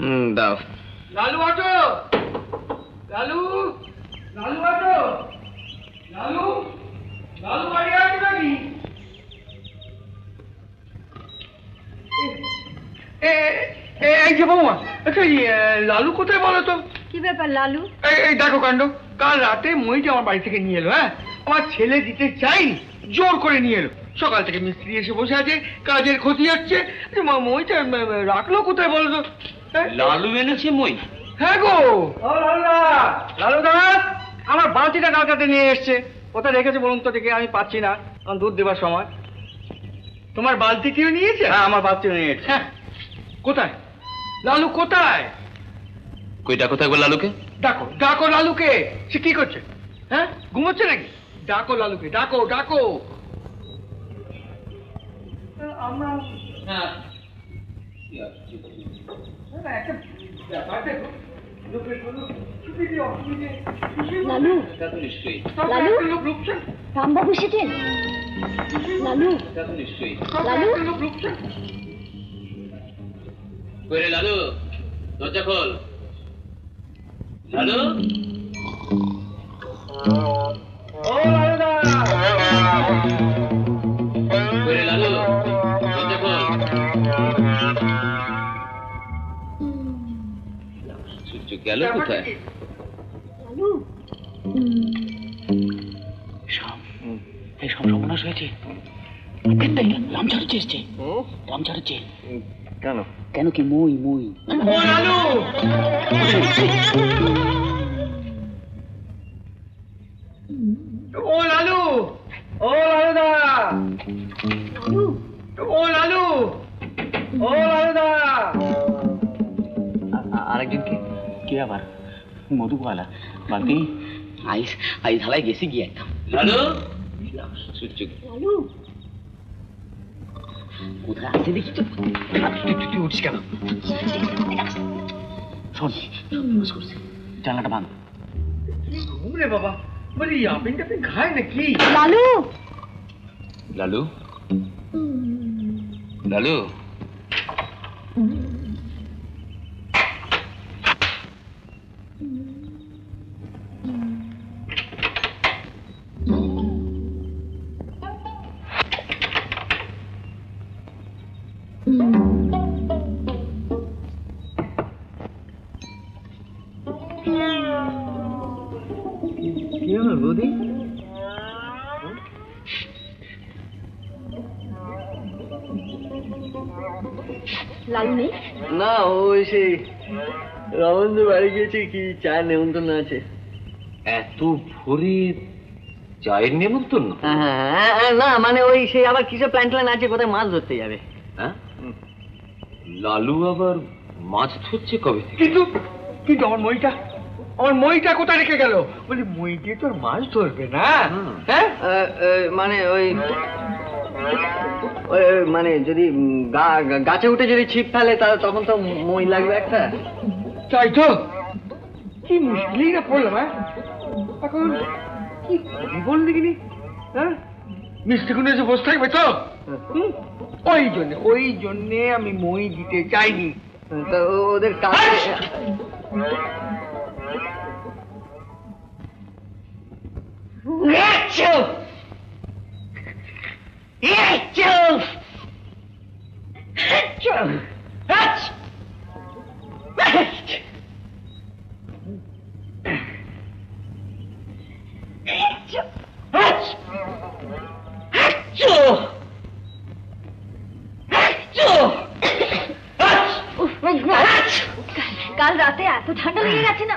হুম দাও। Lalu auto Lalu! Lalu auto Lalu! Lalu বাড়ি আছে নাকি? এ, এ, এই যে বৌমা আচ্ছা লালু কোথায় বলো তো? কি ব্যাপার লালু? এই দেখো কাণ্ড কাল রাতে মইটা আমার বাড়ি থেকে নিয়ে এলো হ্যাঁ? আমার ছেলে দিতে চাইনি জোর করে নিয়ে এলো। সকাল থেকে মিস্ত্রি এসে বসে আছে কাজের ক্ষতি হচ্ছে। উম, রাখল কোথায় বলো তো? লালু এনেছে মই। হ্যাঁ গো। ও লালুদা। লালুদা আমার বালতিটা কালকাতে নিয়ে এসছে। কোথায় রেখেছে বলুন তো দেখে আমি পাচ্ছি না। কারণ দুধ দেবার সময়। তোমার বালতিটিও নিয়েছে? হ্যাঁ আমার বালতিও নিয়েছে হ্যাঁ। কোথায়? লালু কোথায়? কই ডাকো থাকবে লালুকে। ডাকো ডাকো লালুকে। সে কি করছে? হ্যাঁ ঘুমোচ্ছে নাকি? ডাকো লালুকে ডাকো ডাকো। আমরা হ্যাঁ। লালু? লালু? রামবাবু দরজা খোল। লালু? সূর্য গেল কোথায়? লালু এই সব সর্বনাশ হয়েছে। রামচারুচে এসছে রামচারুচে কেন? কেন কি মই মই? ও লালু! ও লালু! ও লালুদা লালু! ও লালু ও আরেকজন কে? কে আবার মধুবালা বালতি আইস আইস ঢালাই গেছি গিয়ে একদম লালু লালু কোথায় আছে দেখি তো তুই উঠছিস কেন শোন জানলাটা ভাঙ ঘুম রে বাবা বলি আপনি টাপিং খায় নাকি লালু লালু লালু কি হলো বৌদি লালু নেই না ওই সেই রমেন্দ্র বাড়ি গিয়েছে কি চা নেমন্তন্ন আছে? এত ভোরে চায়ের নেমন্তন্ন? হ্যাঁ না মানে ওই সেই আবার কিসের প্ল্যান ট্যান আছে কোথায় মাছ ধরতে যাবে? হ্যাঁ? লালু আবার মাছ ধরছে কবে কিন্তু কিন্তু আমার মইটা আমার মইটা কোথায় রেখে গেল? বলি মই দিয়ে তোর মাছ ধরবে না? হ্যাঁ? মানে ওই মানে যদি গাছে উঠে যদি ছিপ ফেলে তাহলে তখন তো মই লাগবে একটা? তাই তো। কি মুশকিলই না পড়লাম হ্যাঁ? এখন কি করি বল দেখিনি হ্যাঁ? মিষ্টি কুন্ডে এসে বসে থাকবে তো? ওই জন্য ওই জন্যে আমি মই দিতে চাইনি। তো ওদের কাছে উফ, কাল রাতে এত ঠান্ডা লেগে গেছে না।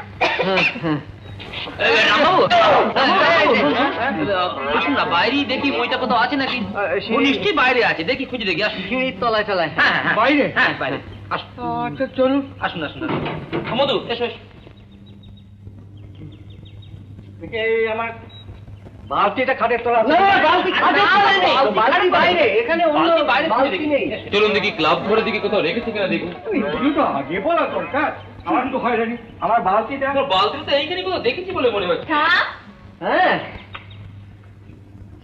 আসুন না বাইরেই দেখি বইটা কোথাও আছে নাকি? নিশ্চয়ই বাইরে আছে দেখি খুঁজে দেখি আসুন। তলায় তলায়। হ্যাঁ বাইরে? হ্যাঁ বাইরে। আসুন। চলুন। আসুন আসুন আসুন। মধু এসো এসো। আমার বালতিটা খাটের তলা না, না, বালতি খাটের তলায় নেই। বালতি বাইরে, এখানে অন্য বাইরে দেখি। চলুন দেখি ক্লাব ঘরে দেখি কোথাও রেখেছে কিনা দেখুন। আগে বলা দরকার। আমার তো হয়রানি আমার বালতিটা তোর বালতিটা তো এইখানে কোথাও দেখেছি বলে মনে হচ্ছে। হ্যাঁ।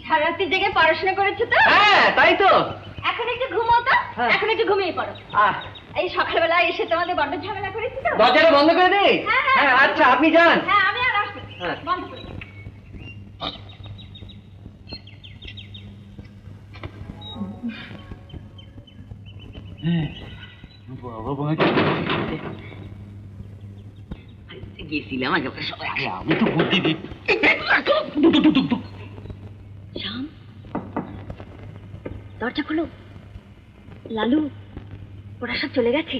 সারা রাত্রি জেগে পড়াশোনা করেছ তো? হ্যাঁ তাই তো। এখন একটু ঘুমাও তো। হ্যাঁ। এখন একটু ঘুমিয়ে পড়ো। আহ। এই সকালবেলা এসে তোমাদের বড্ড ঝামেলা করেছি তো? দরজাটা বন্ধ করে দে। হ্যাঁ, আচ্ছা আপনি যান। হ্যাঁ আমি আর আসব। হ্যাঁ। বন্ধ করে দাও। গেছিলাম আগে ওকে সবাই আমি তো বুদ্ধি দিই শ্যাম দরজা খোলো। লালু ওরা সব চলে গেছে।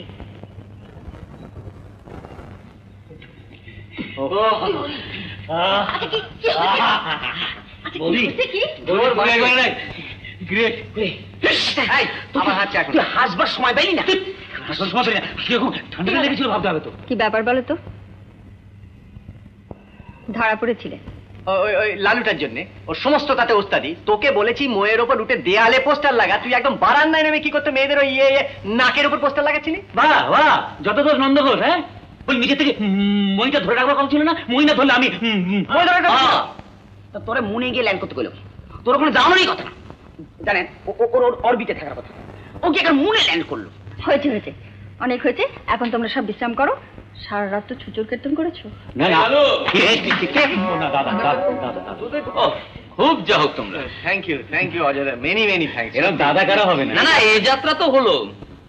হাসবার সময় পাইলি না? ঠান্ডা লেগেছিল ভাবতে হবে তো। কি ব্যাপার বলো তো? ধরা পড়েছিলে। ওই ওই লালুটার জন্য। ওর সমস্ত তাতে ওস্তাদি। তোকে বলেছি মোয়ের ওপর উঠে দেয়ালে পোস্টার লাগা। তুই একদম বারান্দায় নেমে কি করতে মেয়েদের ওই ইয়ে ইয়ে নাকের উপর পোস্টার লাগাচ্ছিলি? বাহ বাহ যত দোষ নন্দ ঘোষ হ্যাঁ? ওই নিজে থেকে মইটা ধরে রাখবার কথা ছিল না? মই না ধরলে আমি তোরে মনে গিয়ে ল্যান্ড করতে গেল তোর ওখানে যাওয়ারই কথা না। জানেন ও- ও- ওর অরবিটে থাকার কথা। ও কি এখন মনে ল্যান্ড করল? হয়েছে হয়েছে। অনেক হয়েছে। এখন তোমরা সব বিশ্রাম করো। সারা রাত তো ছুচুর কীর্তন করেছ? না না। কে কে কে না দাদা দাদা দাদা ও খুব যা হোক তোমরা। Thank you thank you Ajay many many thanks এরকম দাদা কারা হবে না? না না এই যাত্রা তো হলো।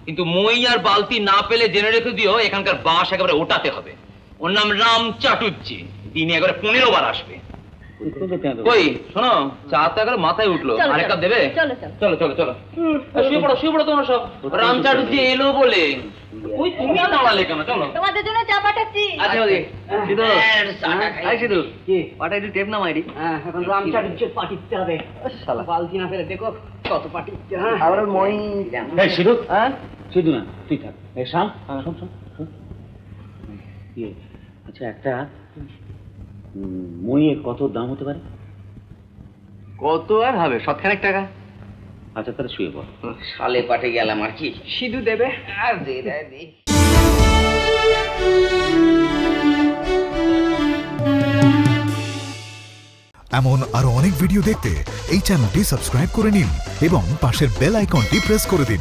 কিন্তু মই আর বালতি না পেলে জেনে রেখে দিও এখানকার বাস একেবারে ওটাতে হবে। ওর নাম রাম চাটুর্জি দিনে একবারে পনেরো বার আসবে। কই? শোনো চা তো একবারে মাথায় উঠল। আরেক কাপ দেবে? চলো, চলো। চলো চলো শুয়ে পড়ো শুয়ে পড়ো তোমরা সব। রাম চাটুর্জি এলো বলে। ওই তুমি আর দাঁড়ালে কেন? চলো। তোমাদের জন্য চা পাঠাচ্ছি। আচ্ছা ওদি সিধু। হ্যাঁ, খাই। আই সিধু কি? পাঠাই দি টেপ না মাইরি হ্যাঁ এখন রামচাঁদের পাঠিতে হবে। শালা। বালতি না ফেলে দেখো কত পাঠি আবার মই এই সিধু। হ্যাঁ? শুধু না তুই থাক। এই শাম শোন শোন শোন। আচ্ছা একটা মইয়ের কত দাম হতে পারে? কত আর হবে? সৎখানেক টাকা। আচ্ছা তাহলে শুয়ে পড়। সালে পাঠে গেলাম আর কি। সিধু দেবে? আর দে দে দে। এমন আরও অনেক ভিডিও দেখতে এই চ্যানেলটি সাবস্ক্রাইব করে নিন এবং পাশের বেল আইকনটি প্রেস করে দিন।